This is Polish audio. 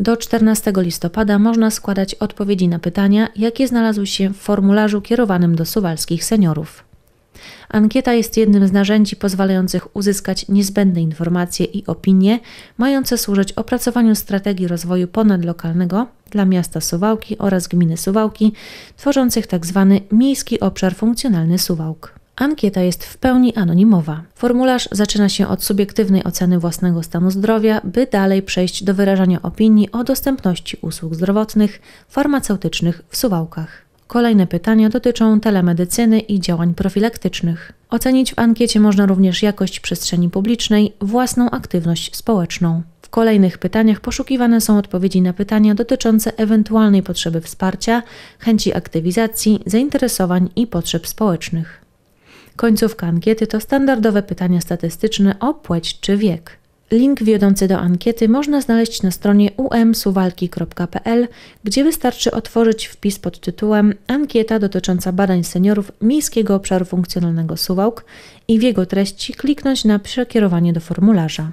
Do 14 listopada można składać odpowiedzi na pytania, jakie znalazły się w formularzu kierowanym do suwalskich seniorów. Ankieta jest jednym z narzędzi pozwalających uzyskać niezbędne informacje i opinie, mające służyć opracowaniu strategii rozwoju ponadlokalnego dla miasta Suwałki oraz gminy Suwałki, tworzących tzw. Tak Miejski Obszar Funkcjonalny Suwałk. Ankieta jest w pełni anonimowa. Formularz zaczyna się od subiektywnej oceny własnego stanu zdrowia, by dalej przejść do wyrażania opinii o dostępności usług zdrowotnych, farmaceutycznych w Suwałkach. Kolejne pytania dotyczą telemedycyny i działań profilaktycznych. Ocenić w ankiecie można również jakość przestrzeni publicznej, własną aktywność społeczną. W kolejnych pytaniach poszukiwane są odpowiedzi na pytania dotyczące ewentualnej potrzeby wsparcia, chęci aktywizacji, zainteresowań i potrzeb społecznych. Końcówka ankiety to standardowe pytania statystyczne o płeć czy wiek. Link wiodący do ankiety można znaleźć na stronie umsuwalki.pl, gdzie wystarczy otworzyć wpis pod tytułem Ankieta dotycząca badań seniorów Miejskiego Obszaru Funkcjonalnego Suwałk i w jego treści kliknąć na przekierowanie do formularza.